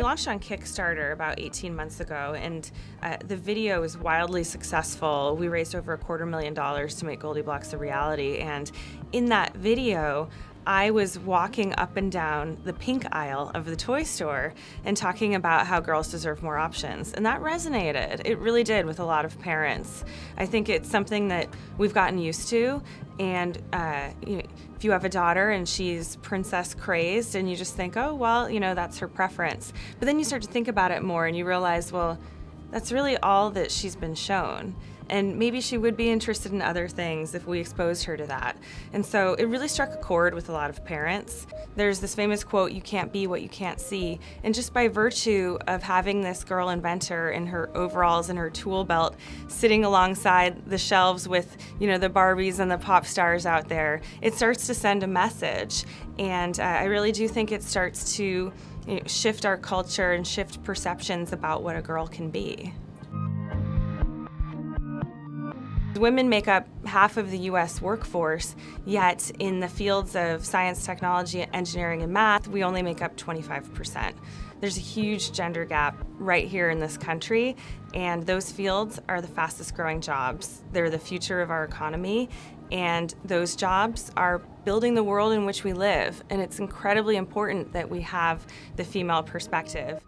We launched on Kickstarter about 18 months ago, and uh, the video was wildly successful. We raised over a quarter million dollars to make GoldieBlox a reality, and in that video, I was walking up and down the pink aisle of the toy store and talking about how girls deserve more options. And that resonated. It really did with a lot of parents. I think it's something that we've gotten used to. And uh, you know, if you have a daughter and she's princess crazed, and you just think, oh, well, you know, that's her preference. But then you start to think about it more and you realize, well, that's really all that she's been shown. And maybe she would be interested in other things if we exposed her to that. And so it really struck a chord with a lot of parents. There's this famous quote, you can't be what you can't see. And just by virtue of having this girl inventor in her overalls and her tool belt sitting alongside the shelves with, you know, the Barbies and the pop stars out there, it starts to send a message. And uh, I really do think it starts to you know, shift our culture and shift perceptions about what a girl can be. Women make up half of the US workforce, yet in the fields of science, technology, engineering, and math, we only make up 25%. There's a huge gender gap right here in this country, and those fields are the fastest growing jobs. They're the future of our economy, and those jobs are building the world in which we live, and it's incredibly important that we have the female perspective.